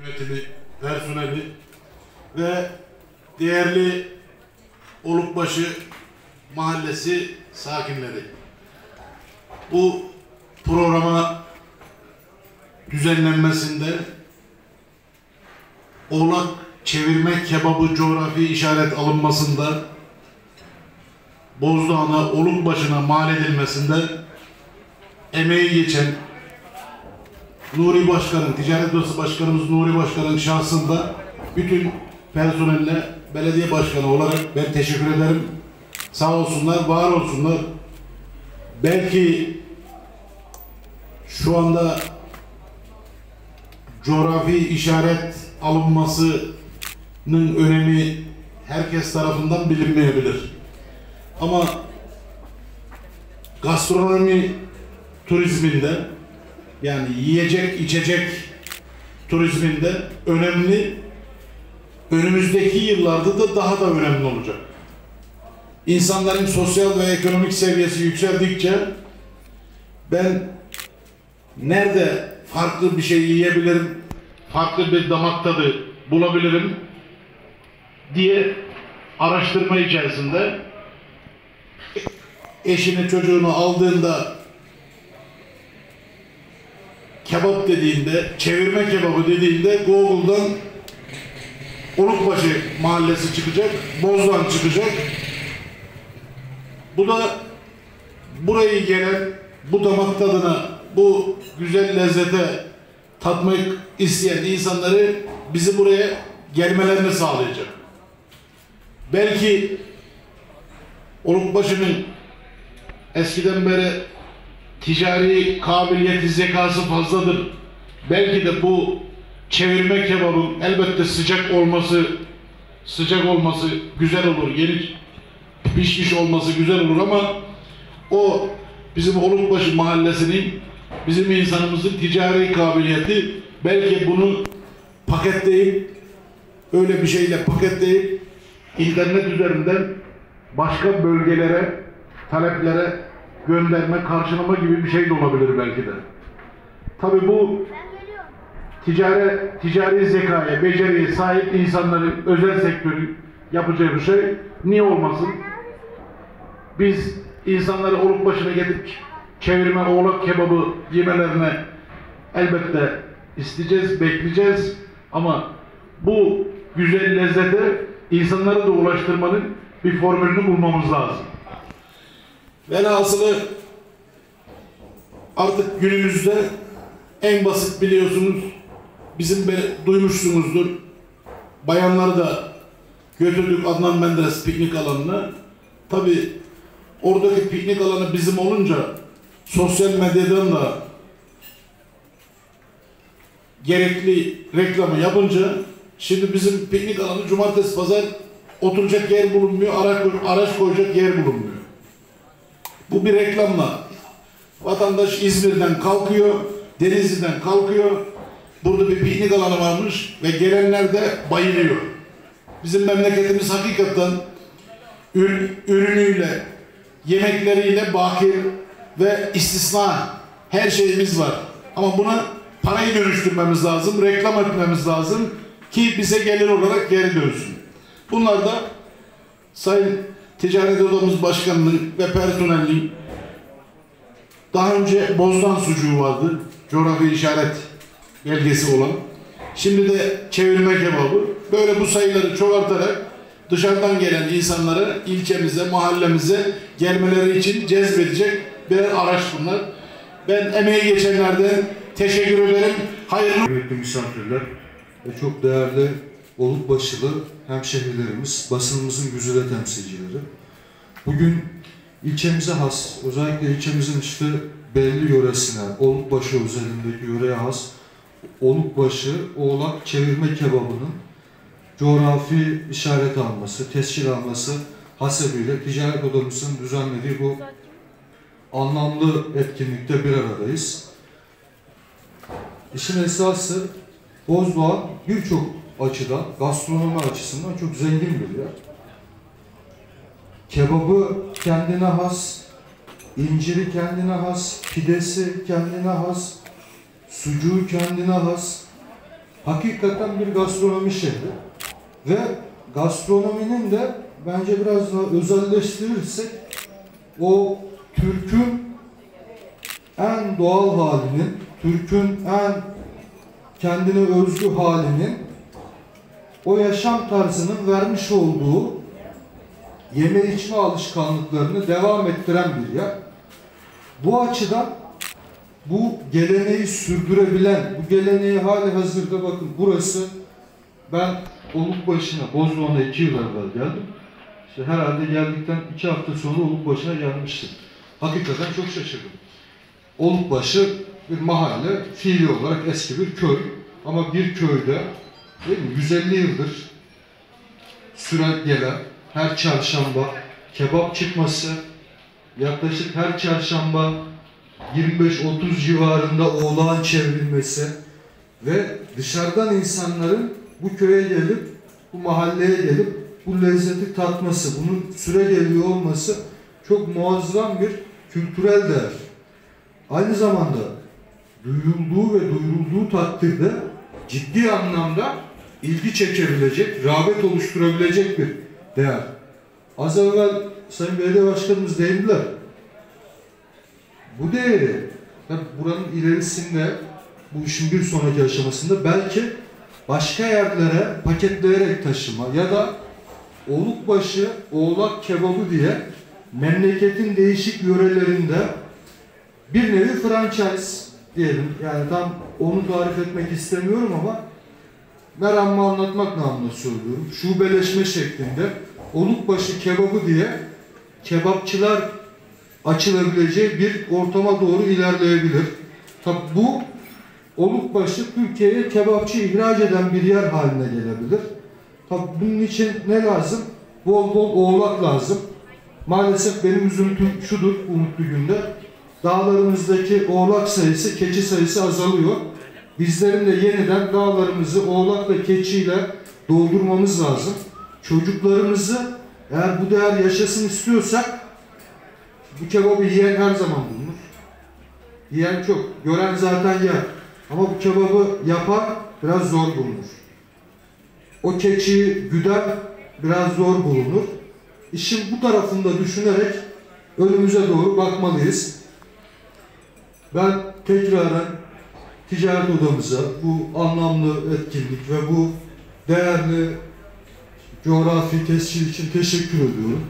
yönetimi, personeli ve değerli Olukbaşı Mahallesi sakinleri. Bu programa düzenlenmesinde oğlak çevirme kebabı coğrafi işaret alınmasında Bozdağ'ına, Olukbaşı'na mal edilmesinde emeği geçen Nuri Başkan'ın, Ticaret Odası Başkanımız Nuri Başkan'ın şahsında bütün personelle belediye başkanı olarak ben teşekkür ederim. Sağ olsunlar, var olsunlar. Belki şu anda coğrafi işaret alınmasının önemi herkes tarafından bilinmeyebilir. Ama gastronomi turizminde yani yiyecek içecek turizminde önemli önümüzdeki yıllarda da daha da önemli olacak. İnsanların sosyal ve ekonomik seviyesi yükseldikçe ben nerede farklı bir şey yiyebilirim, farklı bir damak tadı bulabilirim diye araştırma içerisinde eşini çocuğunu aldığında kebap dediğinde, çevirme kebabı dediğinde Google'dan Olukbaşı mahallesi çıkacak, Bozdan çıkacak. Bu da burayı gelen, bu damak tadına, bu güzel lezzete tatmak isteyen insanları bizi buraya gelmelerini sağlayacak. Belki Olukbaşı'nın eskiden beri ticari kabiliyeti, zekası fazladır. Belki de bu çevirme kebabın elbette sıcak olması sıcak olması güzel olur. Yeni pişmiş olması güzel olur ama o bizim Olukbaşı mahallesinin bizim insanımızın ticari kabiliyeti belki bunu paketleyip öyle bir şeyle paketleyip internet üzerinden başka bölgelere taleplere gönderme, karşılama gibi bir şey de olabilir belki de. Tabii bu ticari, ticari zekaya, beceriye sahip insanların özel sektörün yapacağı bir şey niye olmasın? Biz insanları olup başına getirip çevirme oğlak kebabı yemelerine elbette isteyeceğiz, bekleyeceğiz ama bu güzel lezzete insanlara da ulaştırmanın bir formülünü bulmamız lazım. Velhasılı artık günümüzde en basit biliyorsunuz bizim be, duymuşsunuzdur. Bayanları da götürdük Adnan Menderes piknik alanına. Tabi oradaki piknik alanı bizim olunca sosyal medyadan da gerekli reklamı yapınca şimdi bizim piknik alanı cumartesi pazar oturacak yer bulunmuyor, araç, araç koyacak yer bulunmuyor. Bu bir reklamla vatandaş İzmir'den kalkıyor, Denizli'den kalkıyor. Burada bir piknik alanı varmış ve gelenler de bayılıyor. Bizim memleketimiz hakikaten ürünüyle, yemekleriyle bakir ve istisna her şeyimiz var. Ama buna parayı dönüştürmemiz lazım, reklam etmemiz lazım ki bize gelir olarak geri dönsün. Bunlar da Sayın Ticaret Odamız Başkanı'nın ve personelinin daha önce Bozdan sucuğu vardı. Coğrafi işaret belgesi olan. Şimdi de çevirme kebabı. Böyle bu sayıları çoğaltarak dışarıdan gelen insanları ilçemize, mahallemize gelmeleri için cezbedecek birer araç bunlar. Ben emeği geçenlerden teşekkür ederim. Hayırlı Kıymetli misafirler ve çok değerli Olukbaşılı hemşehrilerimiz, basınımızın güzide temsilcileri. Bugün ilçemize has, özellikle ilçemizin işte belli yöresine, Olukbaşı özelindeki yöreye has Olukbaşı oğlak çevirme kebabının coğrafi işaret alması, tescil alması hasebiyle ticaret odamızın düzenlediği bu anlamlı etkinlikte bir aradayız. İşin esası Bozdoğan birçok açıdan, gastronomi açısından çok zengin bir yer. Kebabı kendine has, inciri kendine has, pidesi kendine has, sucuğu kendine has. hakikaten bir gastronomi şehri. Ve gastronominin de bence biraz daha özelleştirirsek o Türk'ün en doğal halinin, Türk'ün en kendine özgü halinin o yaşam tarzının vermiş olduğu yeme içme alışkanlıklarını devam ettiren bir yer. Bu açıdan bu geleneği sürdürebilen, bu geleneği hali hazırda bakın burası ben Olukbaşı'na, Bozdoğan'a iki yıl evvel geldim. İşte herhalde geldikten iki hafta sonra Olukbaşı'na gelmiştim. Hakikaten çok şaşırdım. Olukbaşı bir mahalle, fiili olarak eski bir köy. Ama bir köyde değil mi, 150 yıldır süren gelen her çarşamba kebap çıkması, yaklaşık her çarşamba 25-30 civarında oğlağın çevrilmesi ve dışarıdan insanların bu köye gelip, bu mahalleye gelip bu lezzeti tatması, bunun süre geliyor olması çok muazzam bir kültürel değer. Aynı zamanda duyulduğu ve duyurulduğu takdirde ciddi anlamda ilgi çekebilecek, rağbet oluşturabilecek bir değer. Az evvel Sayın Belediye Başkanımız değindiler. Bu değeri buranın ilerisinde bu işin bir sonraki aşamasında belki başka yerlere paketleyerek taşıma ya da Olukbaşı oğlak kebabı diye memleketin değişik yörelerinde bir nevi franchise diyelim. Yani tam onu tarif etmek istemiyorum ama meramımı anlatmak namına söylüyorum. Şubeleşme şeklinde Olukbaşı kebabı diye kebapçılar açılabileceği bir ortama doğru ilerleyebilir. Tabi bu Olukbaşı Türkiye'ye kebapçı ihraç eden bir yer haline gelebilir. Tabi bunun için ne lazım? Bol bol oğlak lazım. Maalesef benim üzüntüm şudur bu mutlu günde. Dağlarımızdaki oğlak sayısı, keçi sayısı azalıyor. Bizlerin de yeniden dağlarımızı oğlak ve keçiyle doldurmamız lazım. Çocuklarımızı eğer bu değer yaşasın istiyorsak bu kebabı yiyen her zaman bulunur. Yiyen çok. Gören zaten yer. Ama bu kebabı yapan biraz zor bulunur. O keçiyi güden biraz zor bulunur. İşin bu tarafında düşünerek önümüze doğru bakmalıyız. Ben tekraren ticaret odamıza bu anlamlı etkinlik ve bu değerli coğrafi tescil için teşekkür ediyorum.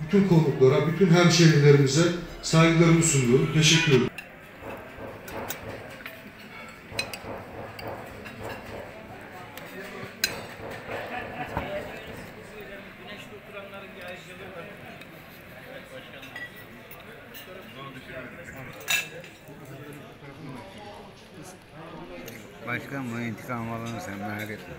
Bütün konuklara, bütün hemşehrilerimize saygılarımı sunuyorum. Teşekkür ederim. Başkan bu intikam alınır sen merak etme.